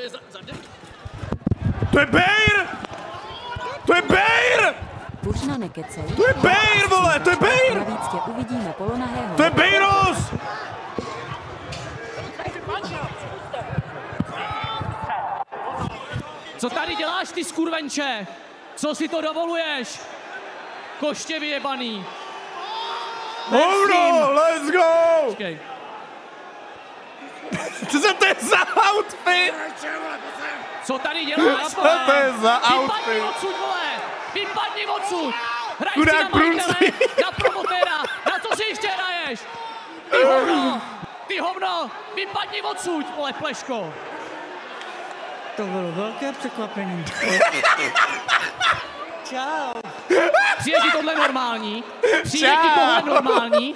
To je za, za To je Bejr! To je Bejr! Nekecej. To je Bejr, vole, to je Bejr! Navíc tě uvidíme polonahého. To je Bejros! Co tady děláš, ty skurvenče? Co si to dovoluješ? Koště vyjebaný. Hovno, let's go! Počkej. Co za to je za outfit? Co tady děláš, Co to je za Vypadni outfit? odsud, vole! Vypadni odsud! Hraj si na majitele, na promotéra! Na co si ještě hraješ? Ty hovno! Ty hovno! Vypadni odsud, vole, pleško! To bylo velké překvapení. Čau. Přijde ti tohle normální? Přijde ti tohle normální?